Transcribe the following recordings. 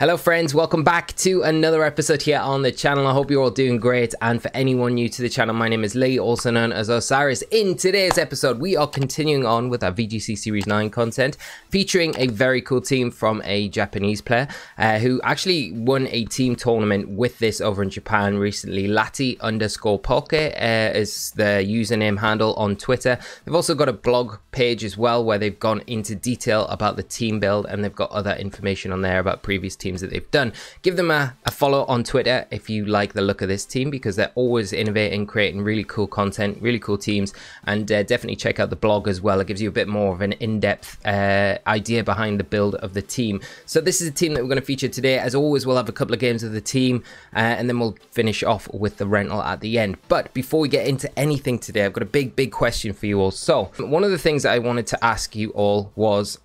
Hello friends, welcome back to another episode here on the channel. I hope you're all doing great and for anyone new to the channel, my name is Lee, also known as Osirus. In today's episode, we are continuing on with our VGC Series 9 content featuring a very cool team from a Japanese player uh, who actually won a team tournament with this over in Japan recently. Laty underscore Poke uh, is the username handle on Twitter. They've also got a blog page as well where they've gone into detail about the team build and they've got other information on there about previous teams teams that they've done. Give them a, a follow on Twitter if you like the look of this team because they're always innovating, creating really cool content, really cool teams, and uh, definitely check out the blog as well. It gives you a bit more of an in-depth uh, idea behind the build of the team. So this is a team that we're going to feature today. As always, we'll have a couple of games of the team, uh, and then we'll finish off with the rental at the end. But before we get into anything today, I've got a big, big question for you all. So one of the things that I wanted to ask you all was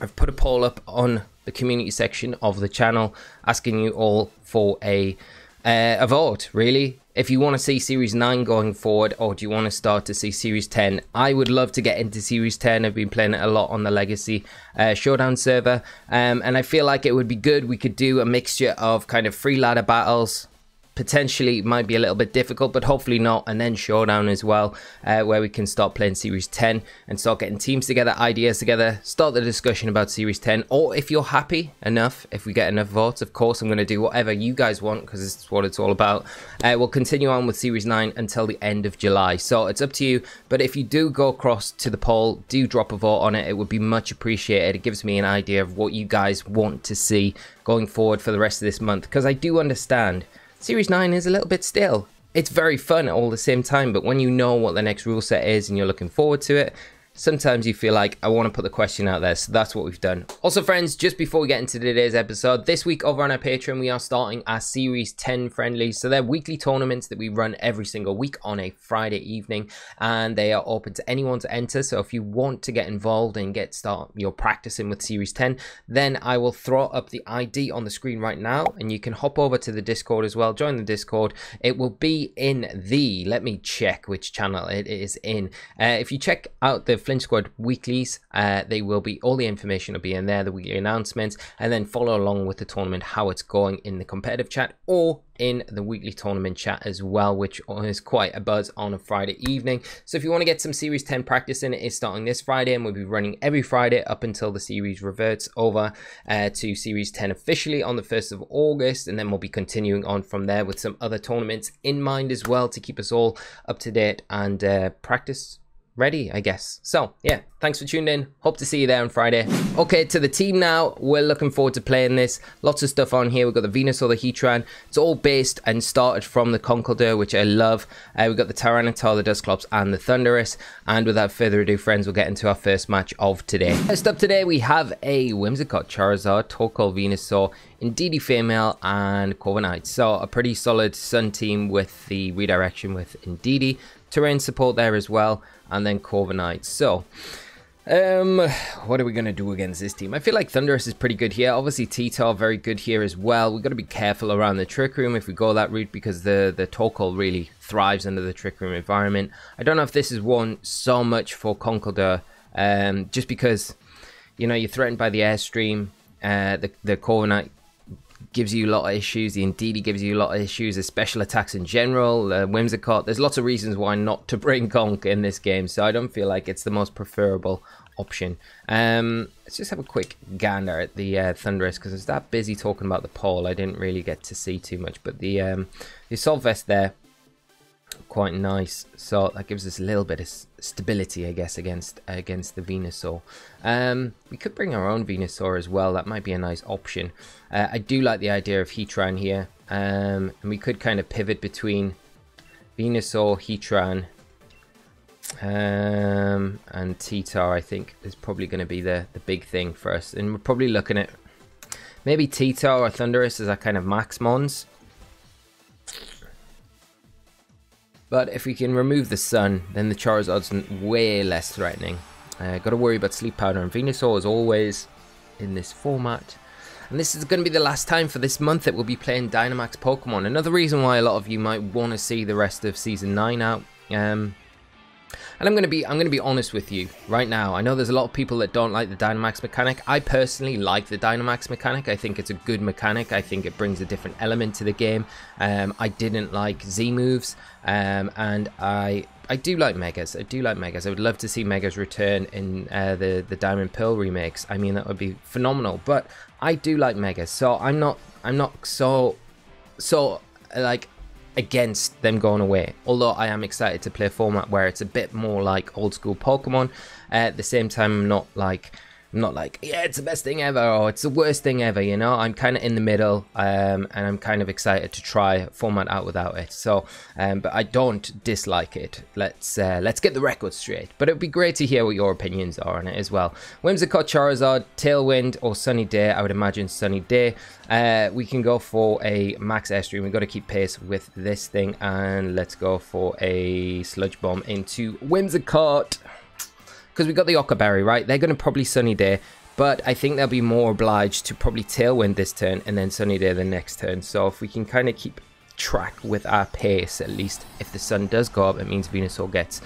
I've put a poll up on the community section of the channel, asking you all for a uh, a vote. Really, if you want to see Series 9 going forward, or do you want to start to see Series 10? I would love to get into Series 10. I've been playing it a lot on the Legacy uh, Showdown server, um, and I feel like it would be good. We could do a mixture of kind of free ladder battles, potentially might be a little bit difficult, but hopefully not. And then Showdown as well, uh, where we can start playing Series 10 and start getting teams together, ideas together, start the discussion about Series 10. Or if you're happy enough, if we get enough votes, of course, I'm going to do whatever you guys want because it's what it's all about. Uh, we'll continue on with Series 9 until the end of July. So it's up to you. But if you do go across to the poll, do drop a vote on it. It would be much appreciated. It gives me an idea of what you guys want to see going forward for the rest of this month because I do understand Series 9 is a little bit still. It's very fun at all the same time, but when you know what the next rule set is and you're looking forward to it, sometimes you feel like I want to put the question out there. So that's what we've done. Also, friends, just before we get into today's episode, this week over on our Patreon, we are starting our Series 10 friendlies. So they're weekly tournaments that we run every single week on a Friday evening, and they are open to anyone to enter. So if you want to get involved and get start your practicing with Series 10, then I will throw up the ID on the screen right now, and you can hop over to the Discord as well. Join the Discord. It will be in the. Let me check which channel it is in. Uh, if you check out the Squad weeklies. Uh, they will be all the information will be in there, the weekly announcements, and then follow along with the tournament, how it's going in the competitive chat or in the weekly tournament chat as well, which is quite a buzz on a Friday evening. So if you want to get some Series 10 practice in, it is starting this Friday and we'll be running every Friday up until the series reverts over uh, to Series 10 officially on the 1st of August. And then we'll be continuing on from there with some other tournaments in mind as well to keep us all up to date and uh, practice ready, I guess. So, yeah, thanks for tuning in. Hope to see you there on Friday. Okay, to the team now. We're looking forward to playing this. Lots of stuff on here. We've got the Venusaur the Heatran. It's all based and started from the Conkeldurr, which I love. Uh, we've got the Tyranitar, the Dusclops, and the Thundurus. And without further ado, friends, we'll get into our first match of today. First up today, we have a Whimsicott, Charizard, Torkoal, Venusaur, Indeedee Female, and Corviknight. So a pretty solid Sun team with the redirection with Indeedee. Terrain support there as well and then Corviknight. So, um, what are we going to do against this team? I feel like Thundurus is pretty good here. Obviously, T-Tar very good here as well. We've got to be careful around the Trick Room if we go that route because the, the Torkoal really thrives under the Trick Room environment. I don't know if this is one so much for Conkeldurr, um, just because, you know, you're threatened by the Airstream. Uh, the, the Corviknight gives you a lot of issues. The Indeedee gives you a lot of issues. The special attacks in general. Uh, Whimsicott. There's lots of reasons why not to bring Conk in this game. So I don't feel like it's the most preferable option. Um, let's just have a quick gander at the uh, Thundurus because I was that busy talking about the poll. I didn't really get to see too much. But the um, the Assault Vest there quite nice. So that gives us a little bit of stability, I guess, against against the Venusaur. Um, we could bring our own Venusaur as well. That might be a nice option. Uh, I do like the idea of Heatran here. Um, and we could kind of pivot between Venusaur, Heatran, um, and T-Tar, I think, is probably going to be the, the big thing for us. And we're probably looking at maybe T-Tar or Thundurus as our kind of max mons. But if we can remove the sun, then the Charizard's way less threatening. Uh, Got to worry about Sleep Powder and Venusaur as always in this format. And this is going to be the last time for this month that we'll be playing Dynamax Pokemon. Another reason why a lot of you might want to see the rest of Season 9 out. Um, And I'm gonna be I'm gonna be honest with you right now. I know there's a lot of people that don't like the Dynamax mechanic. I personally like the Dynamax mechanic. I think it's a good mechanic. I think it brings a different element to the game. Um, I didn't like Z moves, um, and I I do like Megas. I do like Megas. I would love to see Megas return in uh, the the Diamond Pearl remakes. I mean that would be phenomenal. But I do like Megas, so I'm not I'm not so so like against them going away. Although I am excited to play a format where it's a bit more like old school Pokemon. Uh, at the same time, I'm not like I'm not like, yeah, it's the best thing ever or it's the worst thing ever, you know? I'm kind of in the middle um, and I'm kind of excited to try format out without it. So, um, but I don't dislike it. Let's uh, let's get the record straight. But it would be great to hear what your opinions are on it as well. Whimsicott Charizard, Tailwind or Sunny Day. I would imagine Sunny Day. Uh, we can go for a max airstream. We've got to keep pace with this thing and let's go for a Sludge Bomb into Whimsicott because we got the Occa Berry, right? They're going to probably Sunny Day, but I think they'll be more obliged to probably Tailwind this turn and then Sunny Day the next turn. So if we can kind of keep track with our pace, at least if the sun does go up, it means Venusaur gets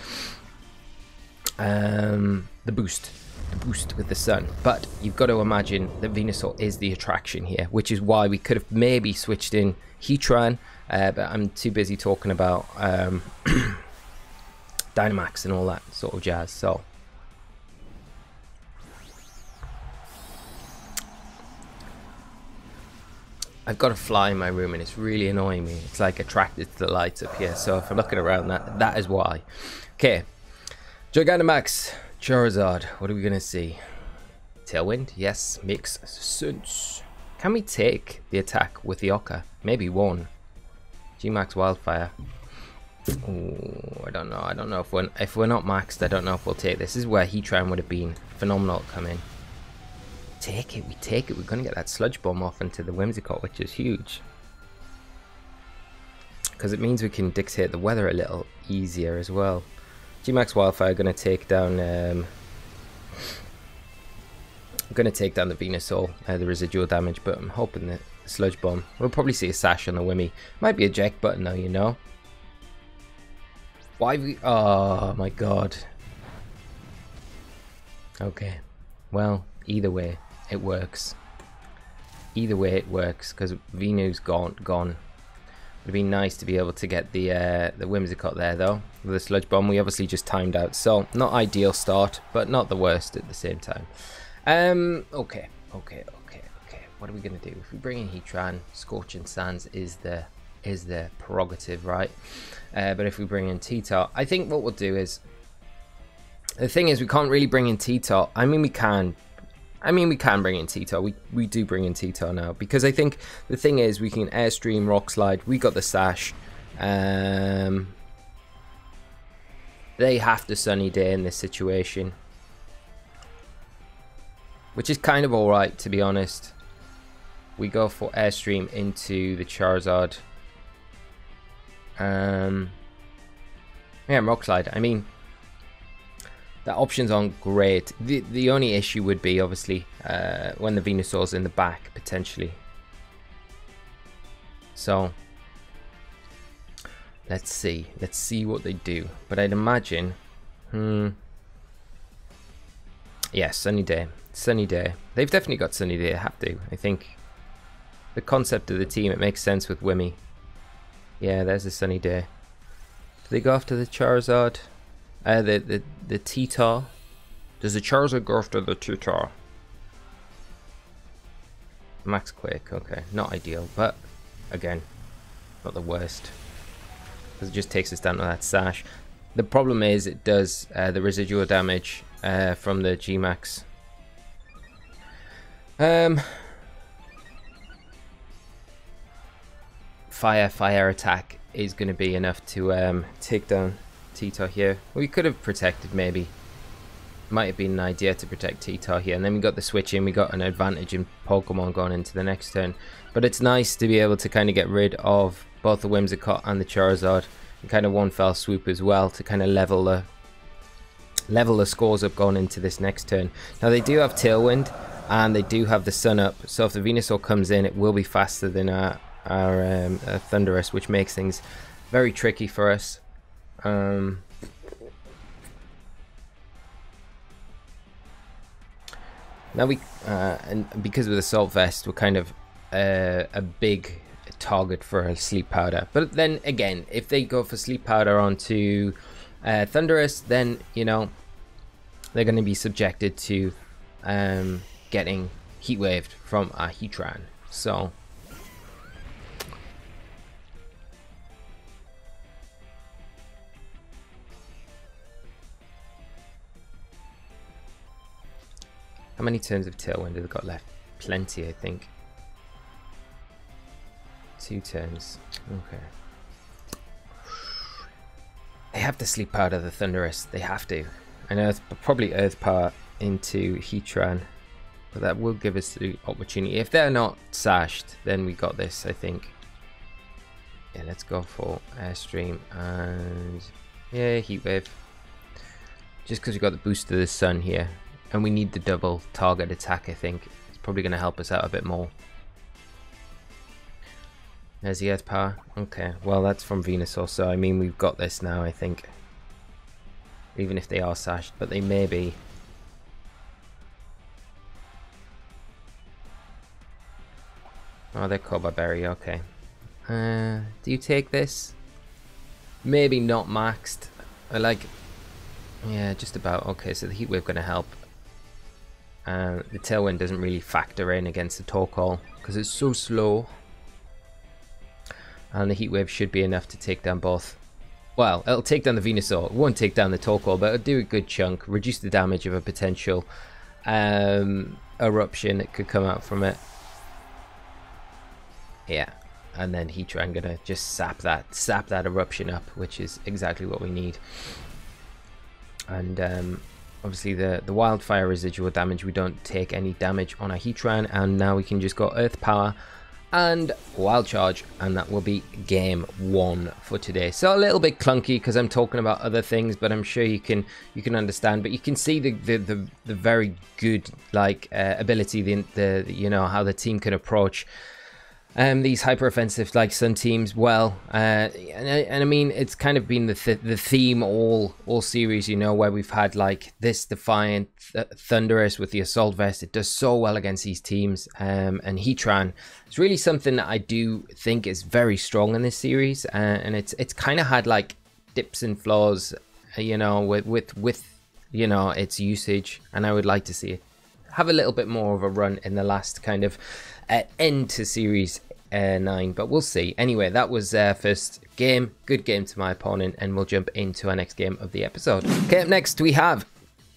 um, the boost. The boost with the sun. But you've got to imagine that Venusaur is the attraction here, which is why we could have maybe switched in Heatran, uh, but I'm too busy talking about um, Dynamax and all that sort of jazz. So I've got a fly in my room and it's really annoying me. It's like attracted to the lights up here. So if I'm looking around, that that is why. Okay. Gigantamax, Charizard. What are we going to see? Tailwind? Yes, makes sense. Can we take the attack with the Occa? Maybe one. G-Max Wildfire. Ooh, I don't know. I don't know if we're, if we're not maxed, I don't know if we'll take this. This is where Heatran would have been phenomenal coming. Take it, we take it. We're going to get that sludge bomb off into the Whimsicott, which is huge. Because it means we can dictate the weather a little easier as well. G-Max Wildfire going to take down... Um, I'm going to take down the Venusaur, uh, the residual damage, but I'm hoping that Sludge Bomb. We'll probably see a Sash on the Wimmy. Might be a Jack button though, you know. Why we... Oh my god. Okay. Well, either way it works. Either way, it works because Venu's gone. Gone. It'd be nice to be able to get the uh, the Whimsicott there though with the Sludge Bomb. We obviously just timed out, so not ideal start, but not the worst at the same time. Um. Okay. Okay. Okay. Okay. What are we gonna do if we bring in Heatran? Scorching Sands is the is the prerogative, right? Uh, but if we bring in T-Tar, I think what we'll do is the thing is we can't really bring in T-Tar. I mean we can, I mean, we can bring in Tito. We we do bring in Tito now because I think the thing is we can airstream, rock slide. We got the sash. Um, they have to sunny day in this situation, which is kind of all right to be honest. We go for airstream into the Charizard. Um, yeah, rock slide. I mean, the options aren't great. The the only issue would be obviously uh, when the Venusaur's in the back potentially. So let's see. Let's see what they do. But I'd imagine, hmm. Yeah, sunny day. Sunny day. They've definitely got sunny day. Have to. I think the concept of the team it makes sense with Wimmy. Yeah, there's a sunny day. Do they go after the Charizard? Uh, the, the, the T-Tar. Does the Charizard go after the T-Tar? Max Quake, okay. Not ideal, but again, not the worst. Because it just takes us down to that Sash. The problem is it does uh, the residual damage uh, from the G-Max. Um, fire, fire attack is going to be enough to um, take down Tito here. We could have protected maybe. Might have been an idea to protect Tito here. And then we got the switch in. We got an advantage in Pokemon going into the next turn. But it's nice to be able to kind of get rid of both the Whimsicott and the Charizard. And kind of one fell swoop as well to kind of level the level the scores up going into this next turn. Now they do have Tailwind and they do have the Sun up. So if the Venusaur comes in, it will be faster than our, our, um, our Thundurus, which makes things very tricky for us. Um, now we, uh, and because with assault vest, we're kind of uh, a big target for sleep powder. But then again, if they go for sleep powder onto uh, Thundurus, then you know they're going to be subjected to um, getting heat waved from a Heatran. So How many turns of Tailwind have they got left? Plenty, I think. Two turns. Okay. They have to sleep out of the Thundurus. They have to. Know it's probably Earth Power into Heatran. But that will give us the opportunity. If they're not sashed, then we got this, I think. Yeah, let's go for Airstream and... Yeah, Heatwave. Just because we got the boost of the sun here. And we need the double target attack, I think. It's probably going to help us out a bit more. There's the Earth Power. Okay, well that's from Venusaur, so I mean we've got this now, I think. Even if they are sashed, but they may be. Oh, they're Coba Berry, okay. Uh, do you take this? Maybe not maxed. I like... Yeah, just about. Okay, so the Heat Wave going to help. Uh, the Tailwind doesn't really factor in against the Torkoal because it's so slow and the heat wave should be enough to take down both. Well, it'll take down the Venusaur. It won't take down the Torkoal, but it'll do a good chunk, reduce the damage of a potential um, eruption that could come out from it. Yeah, and then Heatran gonna just sap that, sap that eruption up, which is exactly what we need. And um, obviously the the wildfire residual damage, we don't take any damage on a Heatran, and now we can just go Earth Power and wild charge and that will be game one for today. So a little bit clunky because i'm talking about other things but i'm sure you can you can understand. But you can see the the the, the very good like uh, ability the, the you know how the team can approach um, these hyper offensive like Sun teams well. Uh, and, and, I mean, it's kind of been the th the theme all all series, you know, where we've had like this Defiant th Thundurus with the Assault Vest. It does so well against these teams. Um, and Heatran is really something that I do think is very strong in this series. Uh, and it's it's kind of had like dips and flaws, uh, you know, with with with you know its usage. And I would like to see it have a little bit more of a run in the last kind of uh, end to series uh, 9, but we'll see. Anyway, that was uh, first game. Good game to my opponent, and we'll jump into our next game of the episode. Okay, up next we have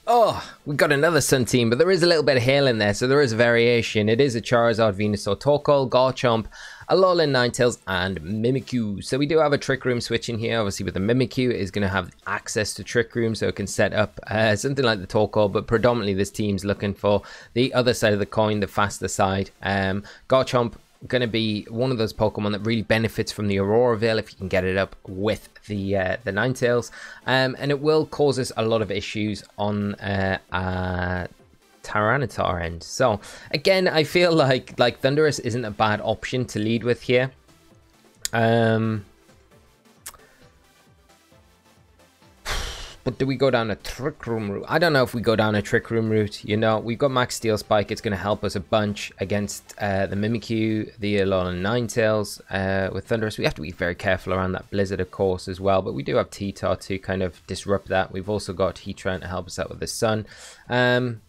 Oh, we got another Sun team, but there is a little bit of hail in there, so there is a variation. It is a Charizard, Venusaur, Torkoal, Garchomp, Alolan Ninetales, and Mimikyu. So we do have a Trick Room switch in here. Obviously, with the Mimikyu, is going to have access to Trick Room, so it can set up uh, something like the Torkoal, but predominantly this team's looking for the other side of the coin, the faster side. Um, Garchomp going to be one of those Pokemon that really benefits from the Aurora Veil if you can get it up with the uh, the Ninetales, um, and it will cause us a lot of issues on uh, uh, Tyranitar end. So again, I feel like like Thundurus isn't a bad option to lead with here. Um, But do we go down a trick room route? I don't know if we go down a trick room route. You know, we've got Max Steel Spike. It's going to help us a bunch against uh, the Mimikyu, the Alolan Ninetales uh, with Thundurus. We have to be very careful around that Blizzard, of course, as well. But we do have T-Tar to kind of disrupt that. We've also got Heatran to help us out with the Sun. Um,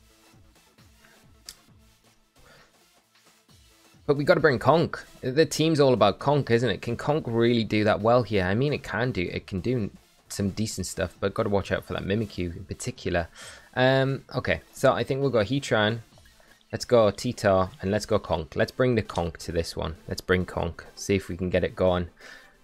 But we got to bring Conk. The team's all about Conk, isn't it? Can Conk really do that well here? I mean, it can do. It can do some decent stuff, but got to watch out for that Mimikyu in particular. Um, okay, so I think we'll go Heatran. Let's go T-Tar and let's go Conk. Let's bring the Conk to this one. Let's bring Conk. See if we can get it going.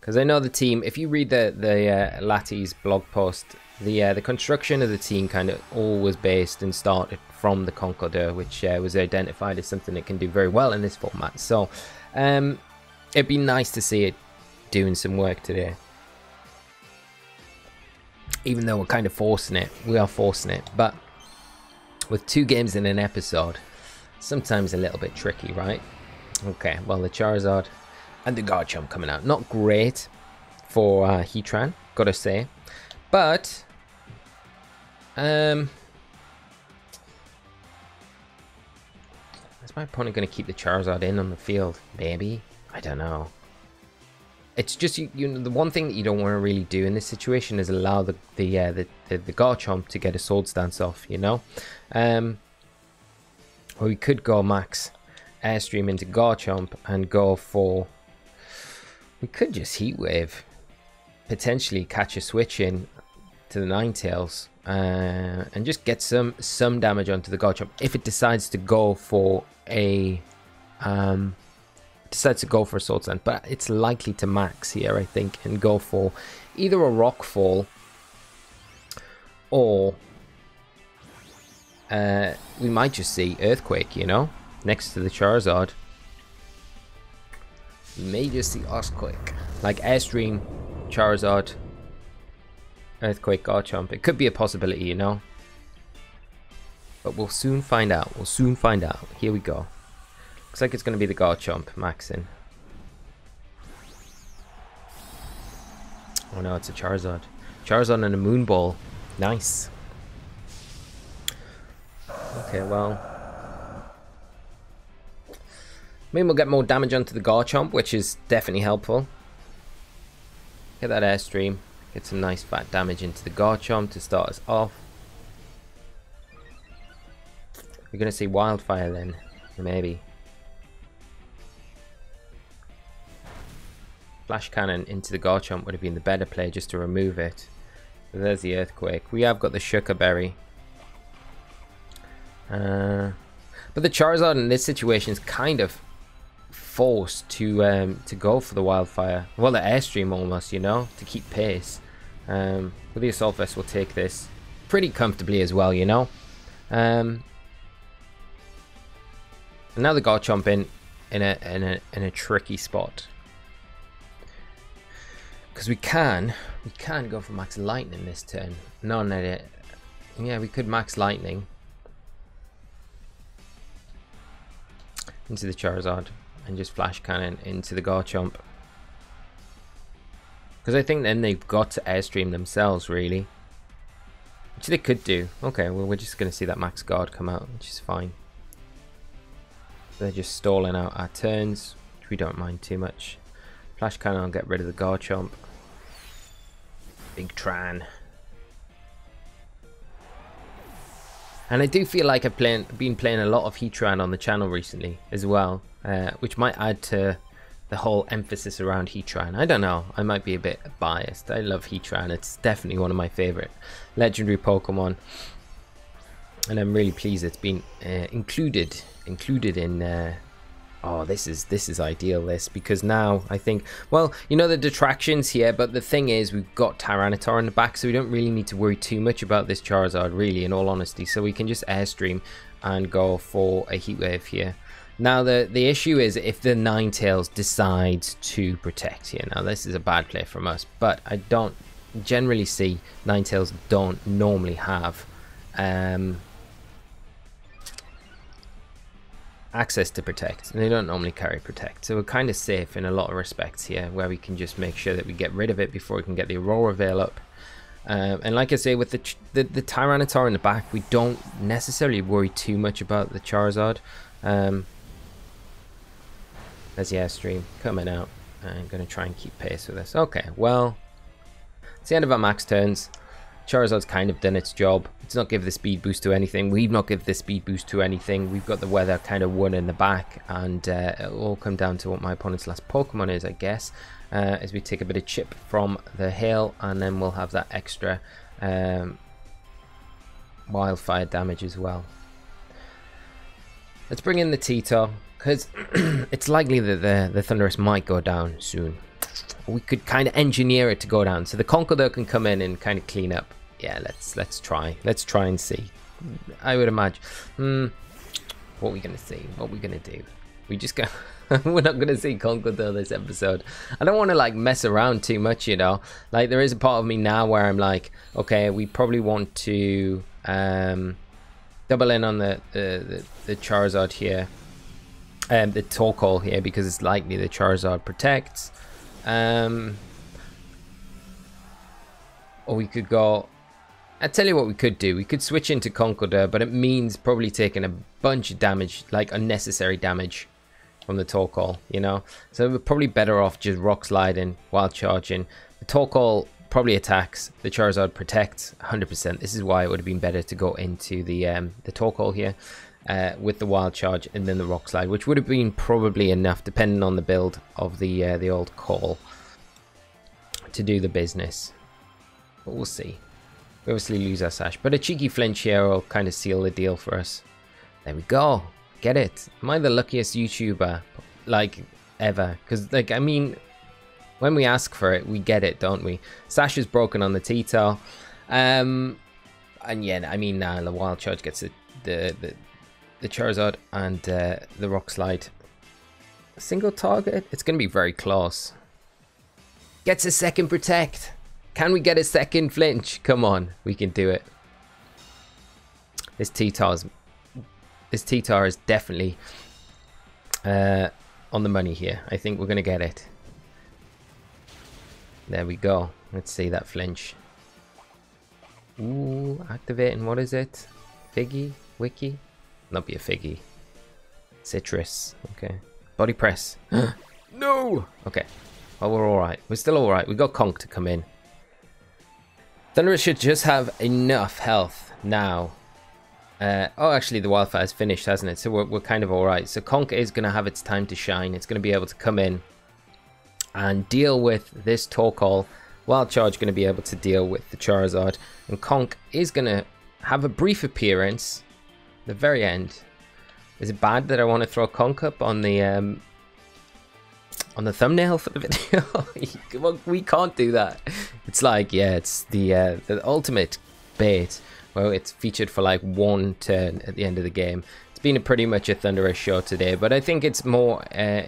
Because I know the team, if you read the, the uh, blog post, the uh, the construction of the team kind of all was based and started from the Conkeldurr, which uh, was identified as something that can do very well in this format. So um, it'd be nice to see it doing some work today even though we're kind of forcing it, we are forcing it. But with two games in an episode, sometimes a little bit tricky, right? Okay, well, the Charizard and the Garchomp coming out. Not great for uh, Heatran, gotta say. But, um, Is my opponent going to keep the Charizard in on the field? Maybe. I don't know. It's just you, you know the one thing that you don't want to really do in this situation is allow the the uh, the, the, the Garchomp to get a Swords Dance off. You know, um, or we could go max Airstream into Garchomp and go for. We could just Heat Wave, potentially catch a switch in to the Ninetales uh, and just get some some damage onto the Garchomp if it decides to go for a um, decides to go for a Swords Dance, but it's likely to max here, I think, and go for either a Rock Fall or uh, we might just see Earthquake, you know, next to the Charizard. We may just see Earthquake, like Airstream, Charizard, Earthquake Garchomp. It could be a possibility, you know. But we'll soon find out. We'll soon find out. Here we go. Looks like it's going to be the Garchomp maxing. Oh no, it's a Charizard. Charizard and a Moonball. Nice. Okay, well. Maybe we'll get more damage onto the Garchomp, which is definitely helpful. Get that Airstream. Get some nice fat damage into the Garchomp to start us off. We're going to see Wildfire then. Maybe. Flash Cannon into the Garchomp would have been the better play just to remove it. So there's the Earthquake. We have got the Shuca Berry. Uh, but the Charizard in this situation is kind of forced to um, to go for the Wildfire. Well, the Airstream almost, you know, to keep pace. Um, the Assault Vest, we'll take this pretty comfortably as well, you know. Um, and now the Garchomp in in a in a in a tricky spot because we can we can go for max lightning this turn. No, no, yeah, we could max lightning into the Charizard and just flash cannon into the Garchomp. Because I think then they've got to airstream themselves, really. Which they could do. Okay, well, we're just going to see that max guard come out, which is fine. They're just stalling out our turns, which we don't mind too much. Flash Cannon get rid of the Garchomp. Big Tran. And I do feel like I've been playing a lot of Heatran on the channel recently as well, uh, which might add to the whole emphasis around Heatran. I don't know, I might be a bit biased. I love Heatran, it's definitely one of my favorite legendary Pokemon. And I'm really pleased it's been uh, included included in uh, oh this is this is ideal this because now I think well you know the detractions here but the thing is we've got Tyranitar in the back so we don't really need to worry too much about this Charizard really in all honesty so we can just airstream and go for a heatwave here now the the issue is if the Ninetales decides to protect here now this is a bad play from us but I don't generally see Ninetales don't normally have um, access to protect and they don't normally carry protect. So we're kind of safe in a lot of respects here where we can just make sure that we get rid of it before we can get the aurora veil up. Um, and like I say with the, the, the Tyranitar in the back we don't necessarily worry too much about the Charizard. Um, there's the airstream coming out I'm gonna try and keep pace with this okay well it's the end of our max turns Charizard's kind of done its job. It's not give the speed boost to anything. We've not give the speed boost to anything. We've got the weather kind of won in the back, and uh, it'll all come down to what my opponent's last Pokemon is, I guess. Uh, as we take a bit of chip from the hail, and then we'll have that extra um, wildfire damage as well. Let's bring in the Tito, because it's likely that the, the Thundurus might go down soon we could kind of engineer it to go down. So the Conkeldurr can come in and kind of clean up. Yeah, let's let's try. Let's try and see. I would imagine. Hmm. What are we gonna see? What are we gonna do? We just go. We're not gonna see Conkeldurr this episode. I don't want to like mess around too much, you know. Like there is a part of me now where I'm like, okay, we probably want to um, double in on the the, the, the Charizard here, um, the Torkoal here because it's likely the Charizard protects. Um, or we could go... I tell you what we could do. We could switch into Conkeldurr, but it means probably taking a bunch of damage, like unnecessary damage from the Torkoal, you know? So we're probably better off just rock sliding while charging. The Torkoal probably attacks, the Charizard protects 100%. This is why it would have been better to go into the um, the Torkoal here uh, with the Wild Charge and then the Rock Slide, which would have been probably enough depending on the build of the, uh, the old call to do the business. But we'll see. We obviously lose our sash, but a cheeky flinch here will kind of seal the deal for us. There we go. Get it. Am I the luckiest YouTuber, like, ever? Because, like, I mean, when we ask for it, we get it, don't we? Sash is broken on the T-Tar. Um, and yeah, I mean, uh, the Wild Charge gets the, the, the, the Charizard and uh, the Rock Slide. Single target? It's going to be very close. Gets a second Protect. Can we get a second flinch? Come on, we can do it. This T-Tar's this T-Tar is definitely uh, on the money here. I think we're going to get it. There we go. Let's see that flinch. Ooh, activating. What is it? Figy? Wiki? Not be a Figy. Sitrus. Okay. Body press. no! Okay. Well, we're alright. We're still alright. We got Conk to come in. Thundurus should just have enough health now. Uh, oh, actually, the wildfire's finished, hasn't it? So we're, we're kind of alright. So Conk is going to have its time to shine. It's going to be able to come in and deal with this Torkoal. Wild Charge going to be able to deal with the Charizard. And Conk is going to have a brief appearance the very end. Is it bad that I want to throw Conk up on the um, on the thumbnail for the video. we can't do that. It's like, yeah, it's the uh, the ultimate bait. Well, it's featured for like one turn at the end of the game. It's been a pretty much a Thundurus show today, but I think it's more uh,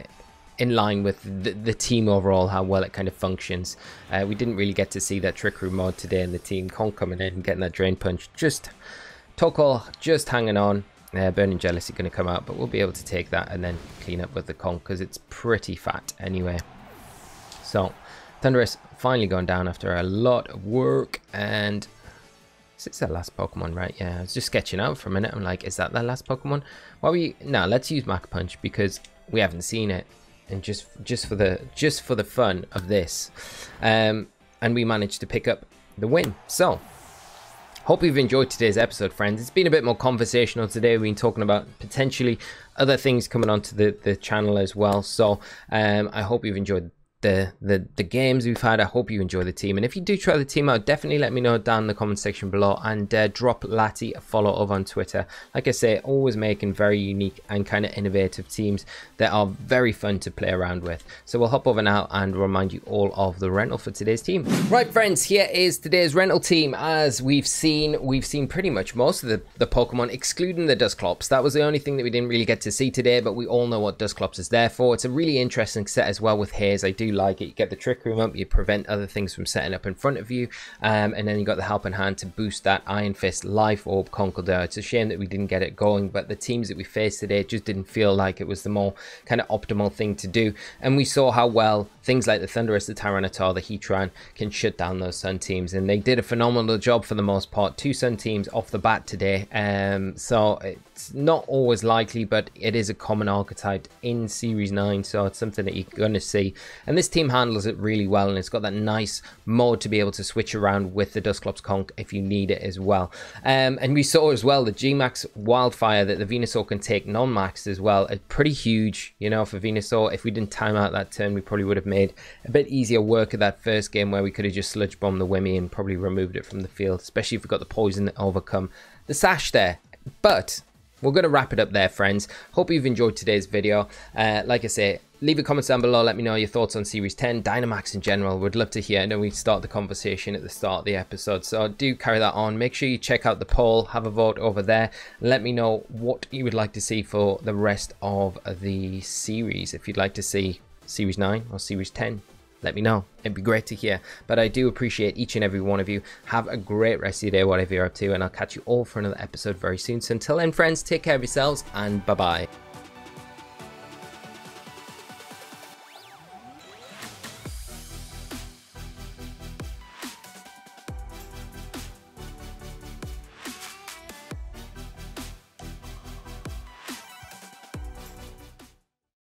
in line with the, the, team overall, how well it kind of functions. Uh, we didn't really get to see that Trick Room mod today in the team. Conk coming in and getting that Drain Punch. Just, Torkoal just hanging on. Uh, Burning Jealousy going to come out, but we'll be able to take that and then clean up with the Conk because it's pretty fat anyway. So, Thundurus finally gone down after a lot of work and is the last Pokemon, right? Yeah, I was just sketching out for a minute. I'm like, is that the last Pokemon? Why we? No, let's use Mach Punch because we haven't seen it, and just just for the just for the fun of this, um, and we managed to pick up the win. So Hope you've enjoyed today's episode, friends. It's been a bit more conversational today. We've been talking about potentially other things coming onto the, the channel as well. So um, I hope you've enjoyed the, the the games we've had. I hope you enjoy the team. And if you do try the team out, definitely let me know down in the comment section below and uh, drop Laty a follow over on Twitter. Like I say, always making very unique and kind of innovative teams that are very fun to play around with. So we'll hop over now and remind you all of the rental for today's team. Right, friends, here is today's rental team. As we've seen, we've seen pretty much most of the, the Pokemon, excluding the Dusclops. That was the only thing that we didn't really get to see today, but we all know what Dusclops is there for. It's a really interesting set as well with Haze. I do like it. You get the trick room up, you prevent other things from setting up in front of you, um, and then you got the helping hand to boost that Iron Fist Life Orb Conkeldurr. It's a shame that we didn't get it going, but the teams that we faced today just didn't feel like it was the more kind of optimal thing to do. And we saw how well things like the Thundurus, the Tyranitar, the Heatran can shut down those Sun teams, and they did a phenomenal job for the most part. Two Sun teams off the bat today, um, so it's not always likely, but it is a common archetype in Series 9, so it's something that you're going to see. And this team handles it really well, and it's got that nice mode to be able to switch around with the Dusclops Conk if you need it as well. Um, and we saw as well the Gmax Wildfire that the Venusaur can take non-maxed as well. It's pretty huge, you know, for Venusaur. If we didn't time out that turn, we probably would have made a bit easier work of that first game where we could have just sludge bombed the Wimmy and probably removed it from the field, especially if we got the poison to overcome the sash there. But we're going to wrap it up there, friends. Hope you've enjoyed today's video. Uh, like I say, leave a comment down below. Let me know your thoughts on Series 10, Dynamax in general. Would love to hear. I know we start the conversation at the start of the episode, so do carry that on. Make sure you check out the poll, have a vote over there. Let me know what you would like to see for the rest of the series. If you'd like to see Series 9 or Series 10, let me know. It'd be great to hear. But I do appreciate each and every one of you. Have a great rest of your day, whatever you're up to, and I'll catch you all for another episode very soon. So until then, friends, take care of yourselves and bye bye.